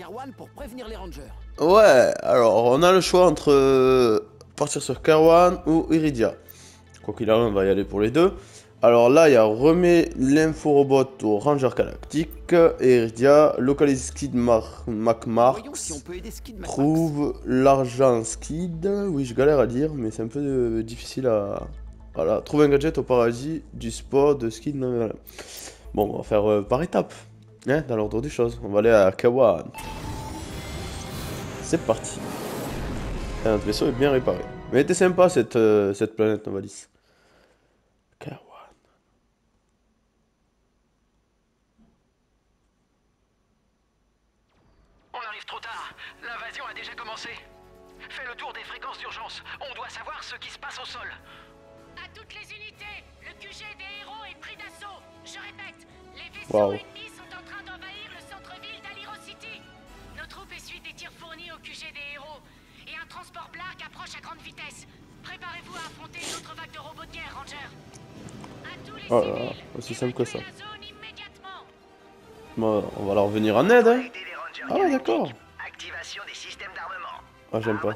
Allons sur Kerwan pour prévenir les rangers. Ouais, alors on a le choix entre euh, partir sur Kerwan ou Iridia. Quoi qu'il arrive, on va y aller pour les deux. Alors là, il y a remet l'info-robot au Ranger Galactique et Iridia localise Skid si Matrax. Trouve l'argent Skid. Oui, je galère à dire, mais c'est un peu euh, difficile à. Voilà, trouve un gadget au paradis du sport de Skid. Bon, on va faire euh, par étapes, hein, dans l'ordre des choses. On va aller à Kawan. C'est parti. Et notre vaisseau est bien réparé. Mais elle était sympa cette, euh, cette planète Novalis. Kawan. On arrive trop tard. L'invasion a déjà commencé. Fais le tour des fréquences d'urgence. On doit savoir ce qui se passe au sol. À toutes les unités, le QG des héros est pris d'assaut. Je répète, les vaisseaux Waouh. ennemis fournis au QG des héros. Et un transport Blark approche à grande vitesse. Préparez-vous à affronter une autre vague de robots de guerre, Ranger. À tous les Oh là là, civils, aussi simple que ça. Bon, on va leur venir en aide, hein. Ah ouais, d'accord. Activation des systèmes d'armement. Ah, j'aime pas.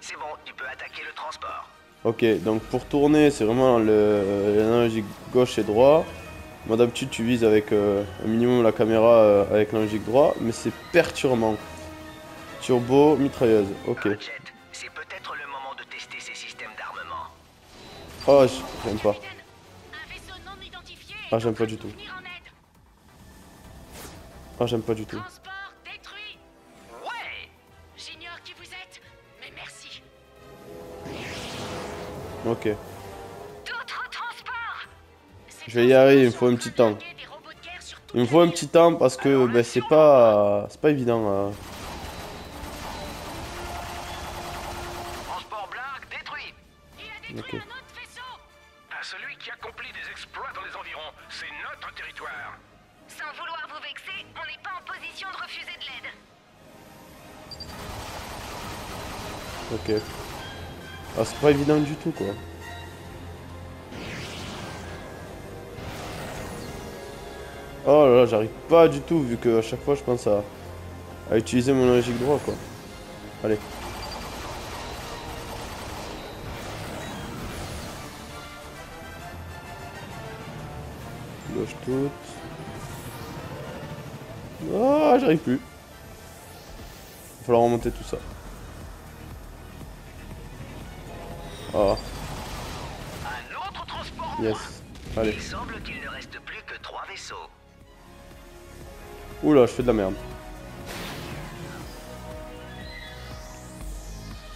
C'est bon, tu peux attaquer le transport. Ok, donc pour tourner, c'est vraiment le- l'analogique gauche et droit. Moi d'habitude, tu vises avec euh, un minimum la caméra euh, avec l'analogique droit, mais c'est perturbant. Turbo, mitrailleuse, ok. C'est peut-être le moment de tester ces systèmes d'armement. Oh, j'aime pas. Ah, j'aime pas du tout. Ah, j'aime pas du tout. Ok. Je vais y arriver, il me faut un petit temps. Il me faut un petit temps parce que ben, c'est pas, c'est pas évident. euh. Évident du tout, quoi. Oh là là, j'arrive pas du tout, vu que à chaque fois je pense à, à utiliser mon logique droit, quoi. Allez. Gauche toute. Ah, j'arrive plus. Il va falloir remonter tout ça. Ah, Un autre transport yes. Allez. Il semble qu'il ne reste plus que trois vaisseaux. Oula, je fais de la merde.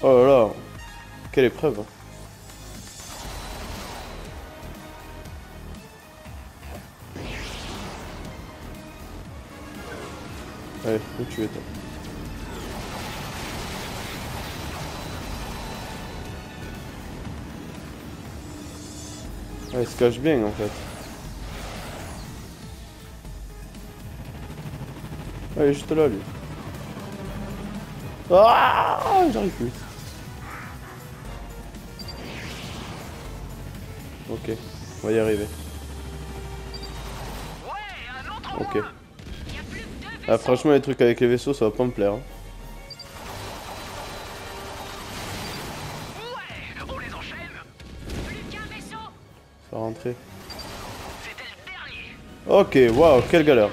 Oh là là. Quelle épreuve. Allez, où tu es toi? Ah, il se cache bien en fait. Ah, il est juste là lui. Ah, j'arrive plus. Ok, on va y arriver. Ouais, un autre en Ok. Ah, franchement, les trucs avec les vaisseaux, ça va pas me plaire. hein. Rentrer. Ok, waouh, quelle galère.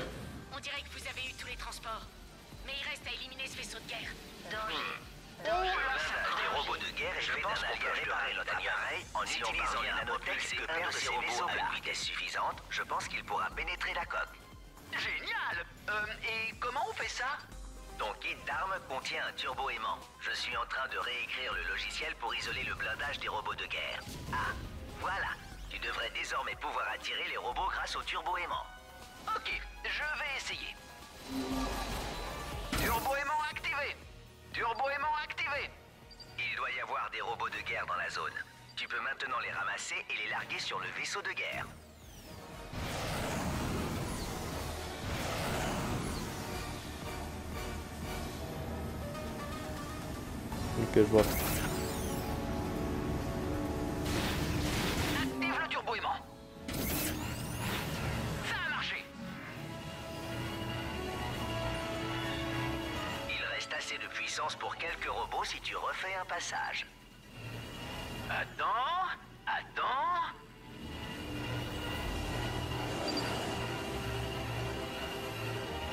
Ça a marché puissance pour quelques robots si tu refais un passage. Attends, attends.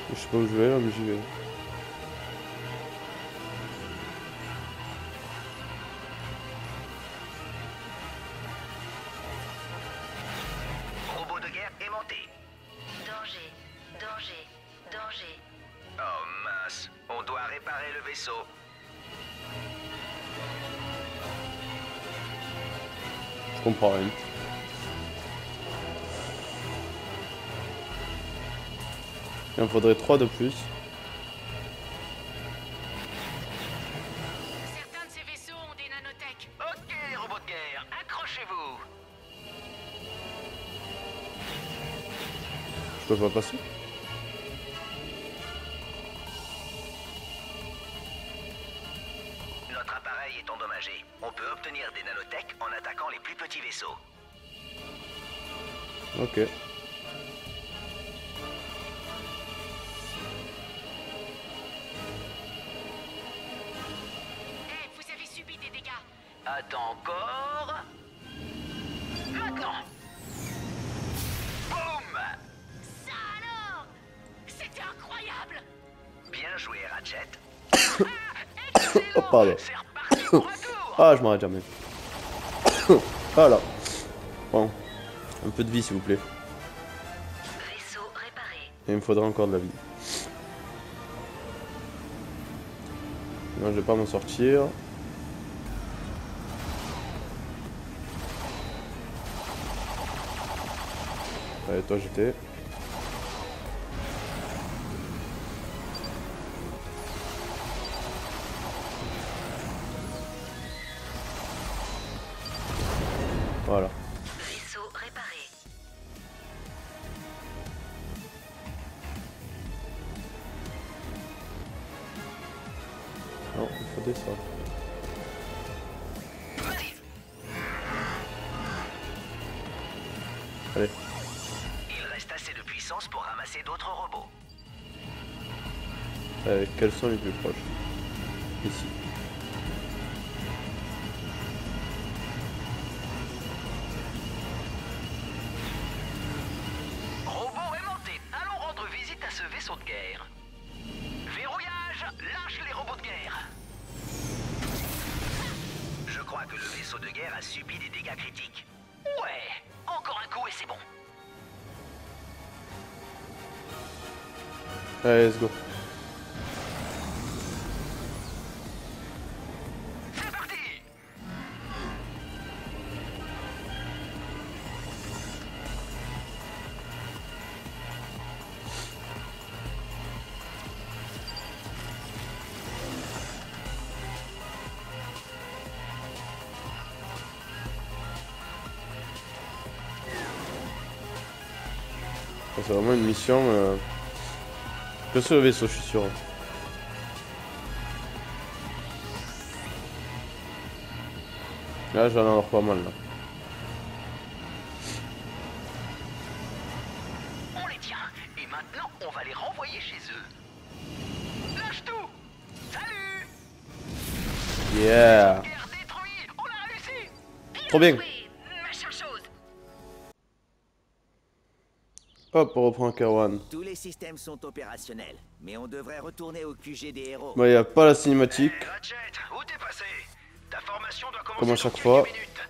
Je sais pas où je vais là, mais j'y vais. Il en faudrait 3 de plus. Certains de ces vaisseaux ont des nanotech. Ok, les robots de guerre, accrochez-vous. Je peux pas passer? Ok. Eh, vous avez subi des dégâts. Attends encore. Maintenant. Boum Ça alors C'était incroyable Bien joué, Ratchet. Oh, pardon. Ah, je m'arrête jamais. Voilà. Bon. Un peu de vie, s'il vous plaît. Vaisseau réparé. Et il me faudra encore de la vie. Non, je vais pas m'en sortir. Allez, toi j'étais. Quels sont les plus proches Ici. Robot aimanté, allons rendre visite à ce vaisseau de guerre. Verrouillage, lâche les robots de guerre. Je crois que le vaisseau de guerre a subi des dégâts critiques. Ouais, encore un coup et c'est bon. Allez, let's go. Mission. Euh... Que le vaisseau, je suis sûr. Là, j'en ai avoir pas mal là. On les tient. Et maintenant, on va les renvoyer chez eux. Lâche tout Salut Yeah Trop bien Hop, on reprend Kerwan. Tous les systèmes sont opérationnels, mais on devrait retourner au QG des héros. Bon, il n'y a pas la cinématique, Hey, Ratchet, où t'es passé? Ta formation doit commencer comme à chaque fois.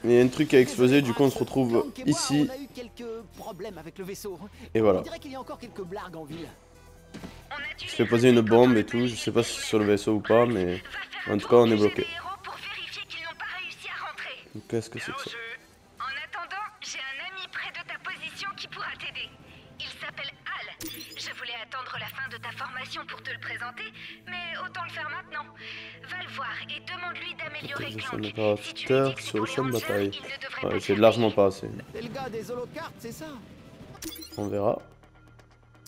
il y a un truc qui a explosé, du coup on se retrouve ici. On a eu quelques problèmes avec le vaisseau. Et On voilà. dirait qu'il y a encore quelques blagues en ville. On a dû Je fais poser une bombe et tout, je sais pas si c'est sur le vaisseau ou pas, mais en tout cas on est bloqué. Qu'est-ce que c'est que ça? Pour te le présenter, mais autant le faire maintenant. Va le voir et demande-lui d'améliorer Clank. un Si tu lui dis que c'est pour champ de les Rangers, il ne devrait Ouais, faire largement pas assez. C'est le gars des holocartes, c'est ça? On verra.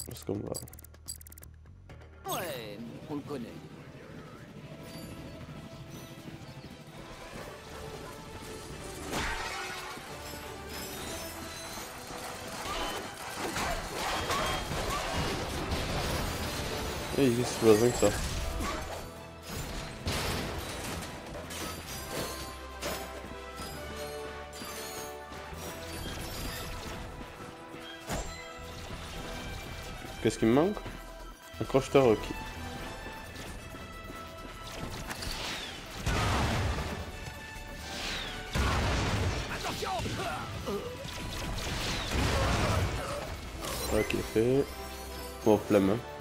Parce qu'on va. Ouais, on le connaît. Ei, isso, vazou só. Qu'est-ce qui me manque Accroche-toi, Rocky. Ok, fait. Oh, la main.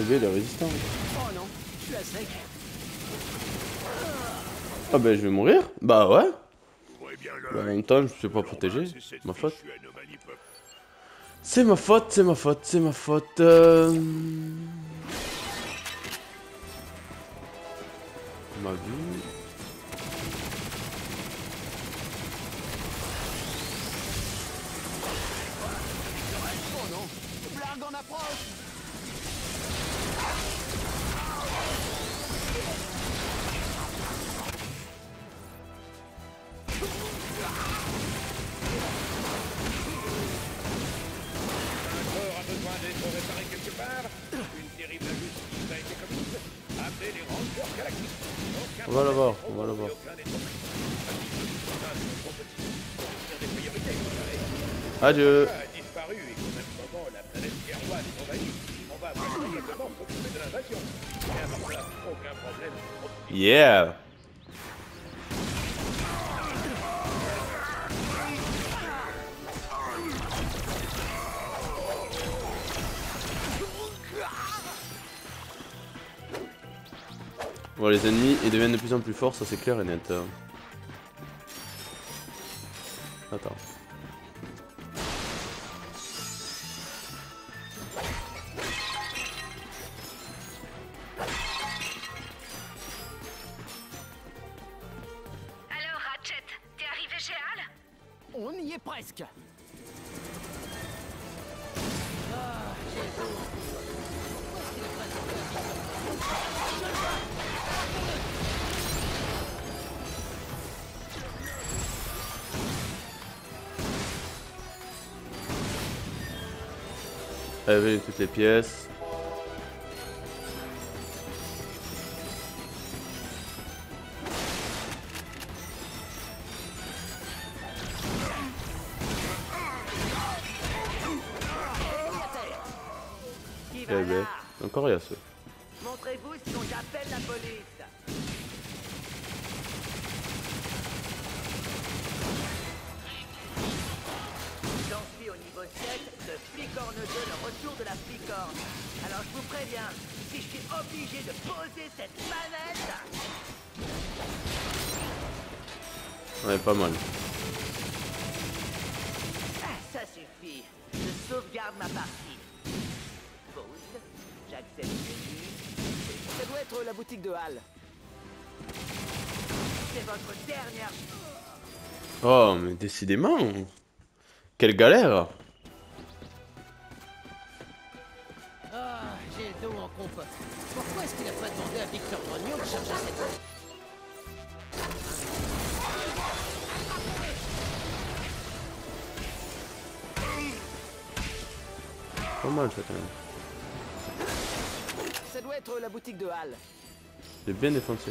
Il est résistant. Oh non, je suis à sec. Ah ben je vais mourir Bah ouais. Bah, en même temps, je me suis pas protégé. Ma faute. C'est ma faute, c'est ma faute, c'est ma faute. Euh... Ma vie. On va la voir, on va la voir. aucun des Les ennemis, ils deviennent de plus en plus forts, ça c'est clair et net. Attends. Avec toutes les pièces. Décidément. Quelle galère. Ah, j'ai le dos en compote. Pourquoi est-ce qu'il a pas demandé à Victor Brognon de chercher cette... Pas mal ça quand même. Ça doit être la boutique de Hal. J'ai bien défoncé.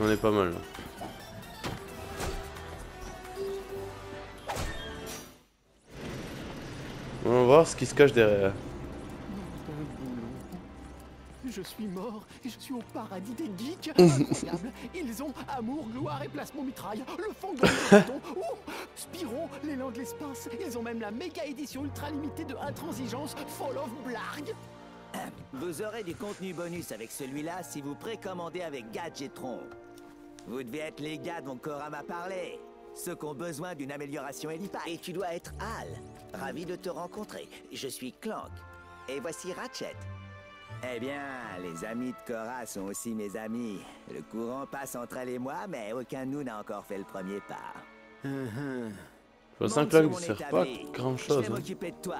On est pas mal là. On va voir ce qui se cache derrière. Je suis mort et je suis au paradis des geeks. Incroyable. Ils ont amour, gloire et placement mitraille. Le fond de Python. Ouh, Spyro, l'élan de l'espace. Ils ont même la méga édition ultra limitée de Intransigeance Fall of Blarg. Vous aurez du contenu bonus avec celui-là si vous précommandez avec Gadgetron. Vous devez être les gars dont Cora m'a parlé. Ceux qui ont besoin d'une amélioration Helipack. Et tu dois être Hal. Ravi de te rencontrer. Je suis Clank. Et voici Ratchet. Eh bien, les amis de Cora sont aussi mes amis. Le courant passe entre elle et moi, mais aucun de nous n'a encore fait le premier pas. Je Monte que là, sur il mon sert pas grand Je chose vais hein, de toi.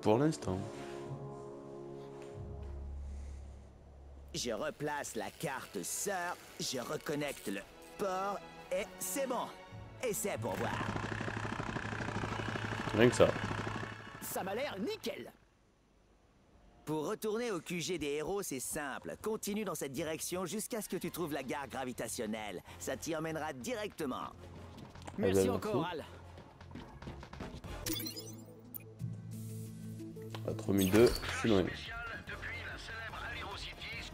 pour l'instant. Je replace la carte sœur, je reconnecte le port et c'est bon. Essai pour voir. Rien que ça. Ça m'a l'air nickel. Pour retourner au QG des héros, c'est simple. Continue dans cette direction jusqu'à ce que tu trouves la gare gravitationnelle. Ça t'y emmènera directement. Merci ben, encore. Al. À 3002, je suis loin.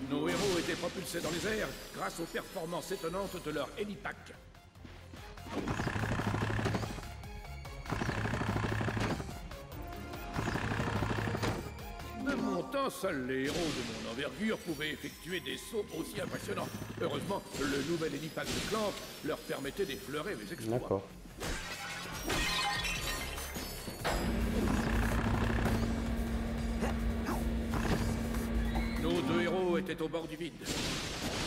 Nos héros étaient propulsés dans les airs grâce aux performances étonnantes de leur hélipack. De mon temps, seuls les héros de mon envergure pouvaient effectuer des sauts aussi impressionnants. Heureusement, le nouvel hélipack de Clank leur permettait d'effleurer mes exploits. D'accord. Au bord du vide.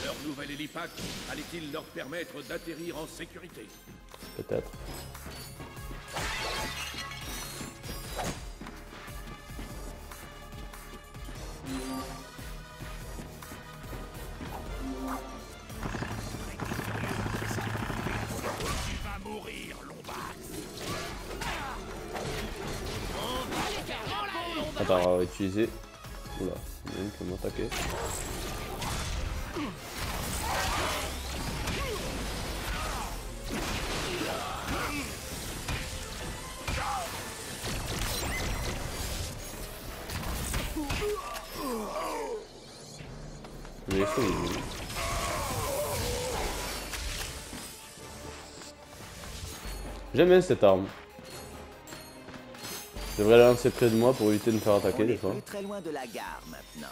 Leur nouvel hélipack allait-il leur permettre d'atterrir en sécurité? Peut-être. Attends, on va utiliser. Oula, il y a une qui m'a attaqué. Mais où J'aime bien cette arme. Je devrais la lancer près de moi pour éviter de me faire attaquer des fois. plus très loin de la gare maintenant.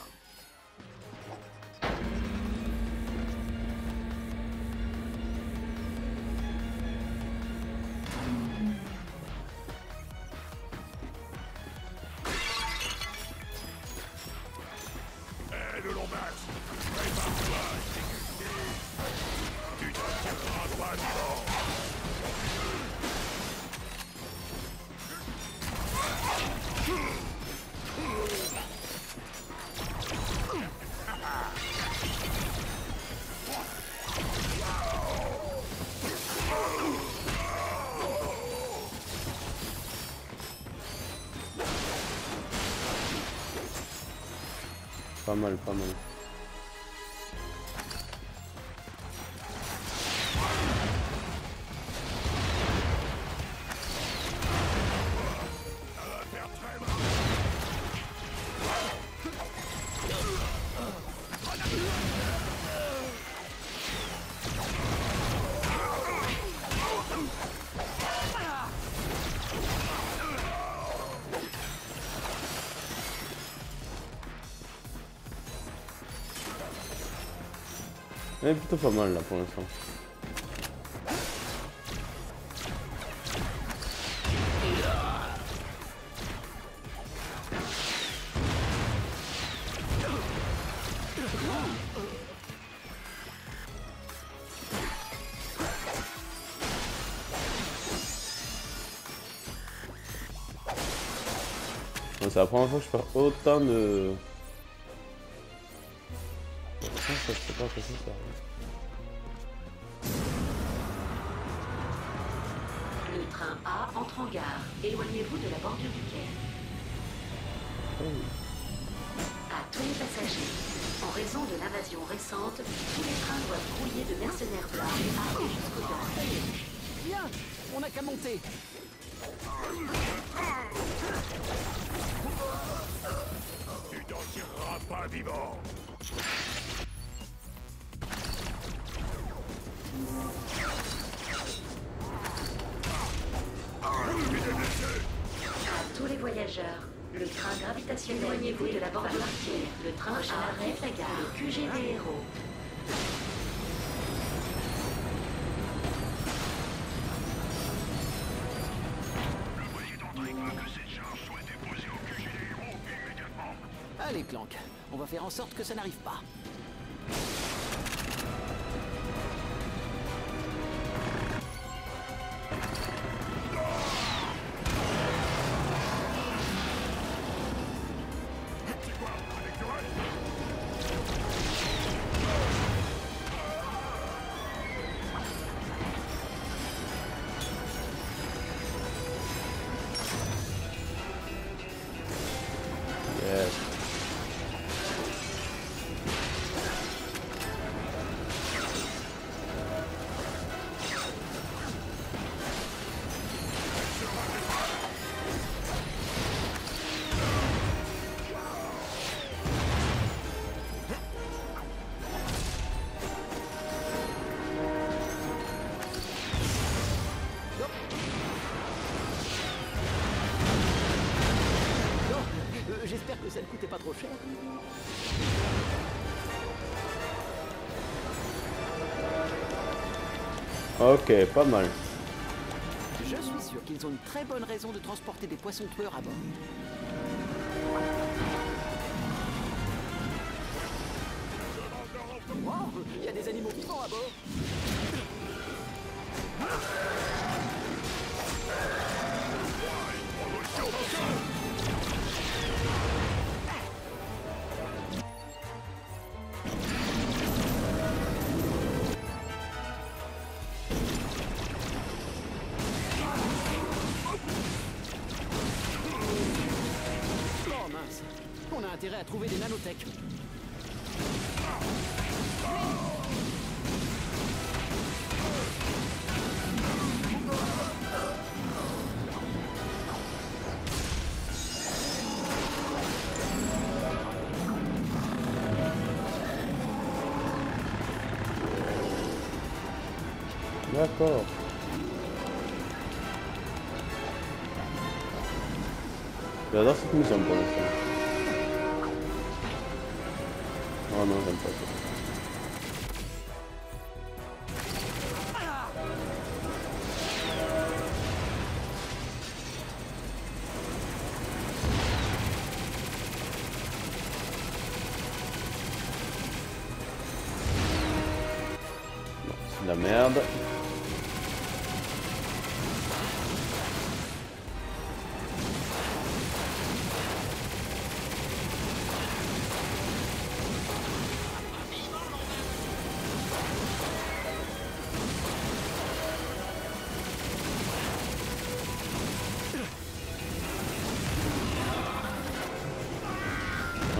Pas mal, pas mal. Pas mal là pour l'instant. C'est la première fois que je perds autant de... Ça, je sais pas que ça sert. Entre en gare. Éloignez-vous de la bordure du quai. À tous les passagers, en raison de l'invasion récente, tous les trains doivent grouiller de mercenaires blancs armés dents. Bien, on n'a qu'à monter. Tu t'en tireras pas vivant voyageurs, le train gravitationnel éloignez-vous de la bordure du quai. Le train arrête la gare. Le QG des héros. Allez, Clank, on va faire en sorte que ça n'arrive pas. Que ça ne coûtait pas trop cher. Ok, pas mal. Je suis sûr qu'ils ont une très bonne raison de transporter des poissons tueurs à bord. D'accord. J'adore cette mission pour l'instant. Oh non, j'aime pas ça.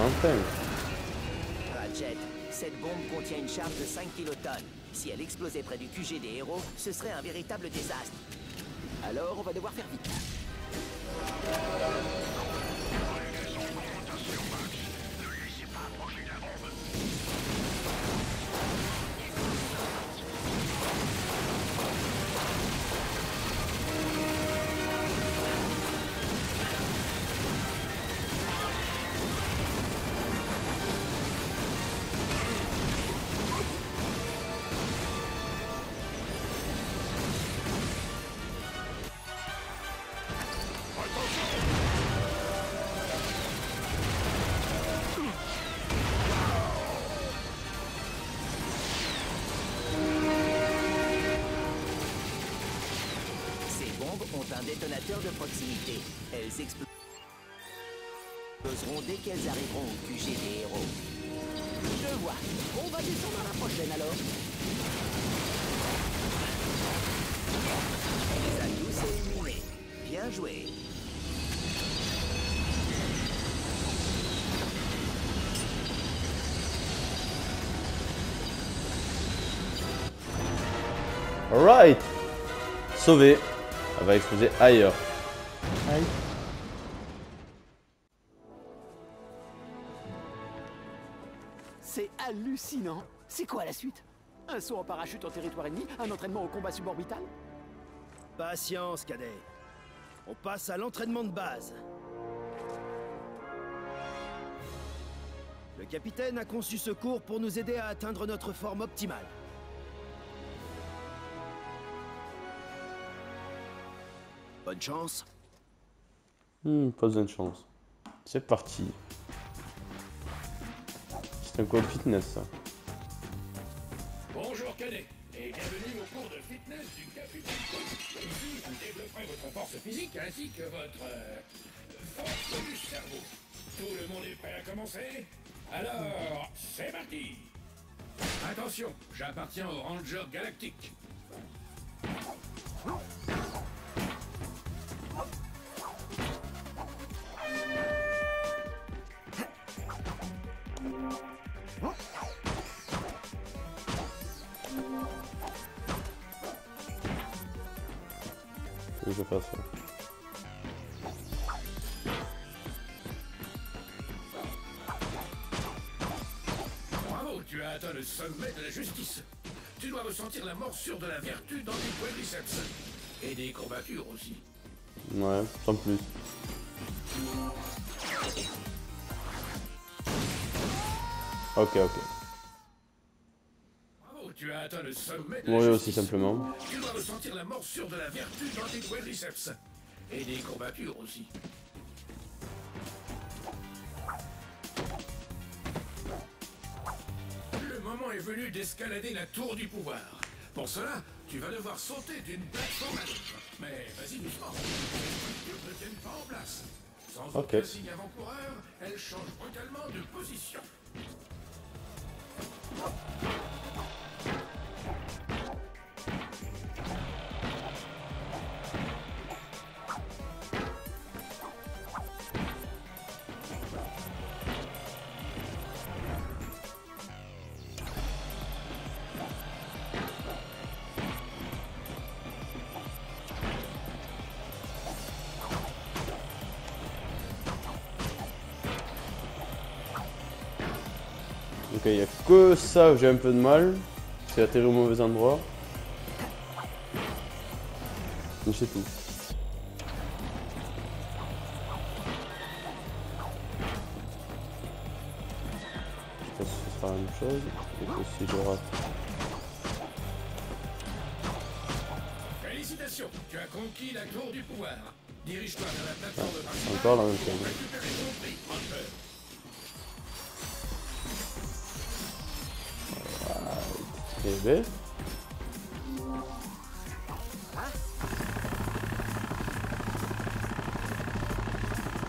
Enfin. Ratchet, cette bombe contient une charge de 5 kilotonnes. Si elle explosait près du QG des héros, ce serait un véritable désastre. Alors on va devoir faire vite. Détonateur de proximité. Elles exploseront dès qu'elles arriveront au QG des héros. Je vois. On va descendre à la prochaine alors. Les a tous éliminés. Bien joué. Alright Sauvé. Elle va exploser ailleurs. Aïe. C'est hallucinant. C'est quoi la suite? Un saut en parachute en territoire ennemi Un entraînement au combat suborbital? Patience, cadet. On passe à l'entraînement de base. Le capitaine a conçu ce cours pour nous aider à atteindre notre forme optimale. Bonne chance. Hmm, pas besoin de chance. C'est parti. C'est un code fitness ça. Bonjour cadet et bienvenue au cours de fitness du capitaine Cook. Ici, vous développerez votre force physique ainsi que votre euh, force du cerveau. Tout le monde est prêt à commencer? Alors, c'est parti Attention, j'appartiens au Ranger Galactique. La morsure de la vertu dans tes quadriceps. Et des courbatures aussi. Ouais, sans plus. Ok, ok. Bravo, tu as atteint le sommet de la aussi simplement. Tu dois ressentir la morsure de la vertu dans tes quadriceps. Et des courbatures aussi. Le moment est venu d'escalader la tour du pouvoir. Pour cela, tu vas devoir sauter d'une plateforme à l'autre. Mais vas-y doucement. Les structures ne tiennent pas en place. Sans aucun signe avant-coureur, elles changent brutalement de position. Ok, il y a que ça où j'ai un peu de mal. C'est atterri au mauvais endroit. Mais c'est tout. Je pas si ce sera la même chose. Et que si je rate. Félicitations, tu as conquis la tour du pouvoir. Dirige-toi vers la plateforme principale. Encore la même chose.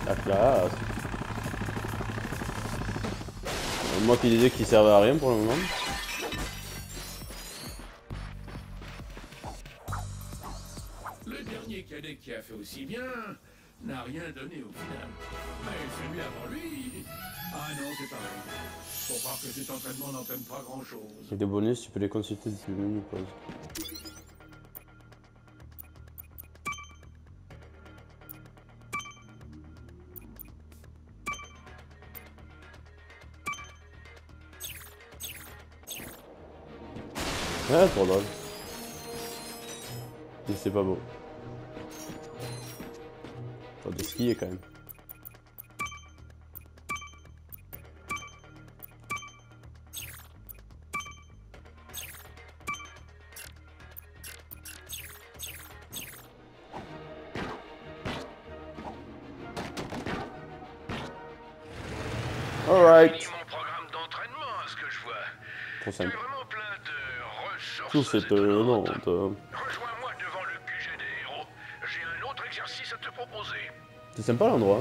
La classe. Moi qui disais qu'il servait à rien pour le moment. Le dernier cadet qui a fait aussi bien n'a rien donné au final. Mais celui Faut croire que cet entraînement n'entraîne pas grand-chose. Et des bonus, tu peux les consulter le menu pause. Ah, trop drôle. Mais c'est pas beau. Faut de skier quand même. De ressources. Tout c'est étonnantes. étonnant. Rejoins-moi devant le QG des héros. J'ai un autre C'est sympa l'endroit.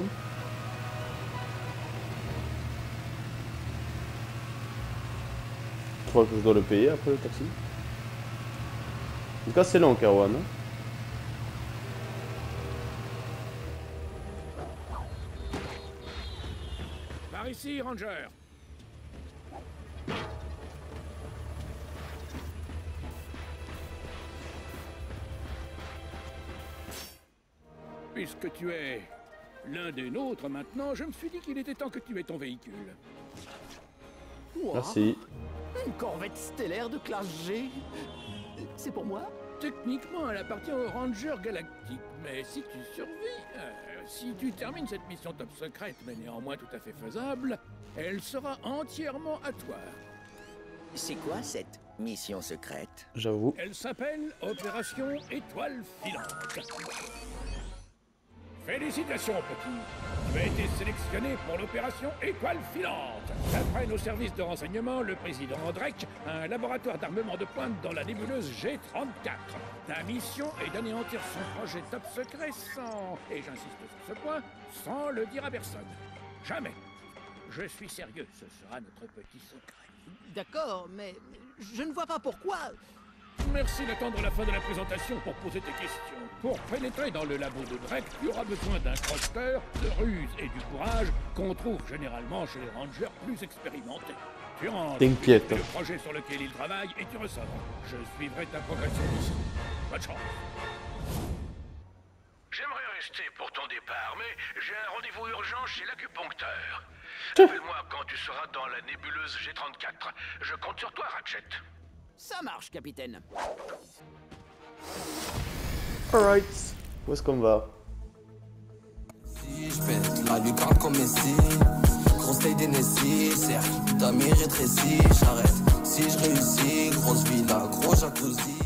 Je crois que je dois le payer après le taxi. En tout cas, c'est long, Kerwan. hein. Par ici, Ranger. Puisque tu es l'un des nôtres maintenant, je me suis dit qu'il était temps que tu aies ton véhicule. Moi Merci. Une corvette stellaire de classe G C'est pour moi Techniquement, elle appartient au Ranger Galactique, mais si tu survis, euh, si tu termines cette mission top secrète, mais néanmoins tout à fait faisable, elle sera entièrement à toi. C'est quoi cette mission secrète? J'avoue. Elle s'appelle Opération Étoile Filante. Félicitations, petit. Tu as été sélectionné pour l'opération Étoile Filante. D'après nos services de renseignement, le président Drake a un laboratoire d'armement de pointe dans la nébuleuse G34. Ta mission est d'anéantir son projet top secret sans, et j'insiste sur ce point, sans le dire à personne. Jamais. Je suis sérieux, ce sera notre petit secret. D'accord, mais je ne vois pas pourquoi. Merci d'attendre la fin de la présentation pour poser tes questions. Pour pénétrer dans le labo de Drake, tu auras besoin d'un crossteur, de ruse et du courage qu'on trouve généralement chez les rangers plus expérimentés. Tu rentres, T'inquiète. le projet sur lequel il travaille et tu ressors. Je suivrai ta progression ici. Bonne chance. J'aimerais rester pour ton départ, mais j'ai un rendez-vous urgent chez l'acupuncteur. Appelle-moi quand tu seras dans la nébuleuse G34. Je compte sur toi, Ratchet. Ça marche, capitaine. Alright. Où est-ce qu'on va? Si je pète la lucarne comme Messi. Conseil des nécessaires Ta rétrécie J'arrête. Si je réussis Grosse villa, gros jacuzzi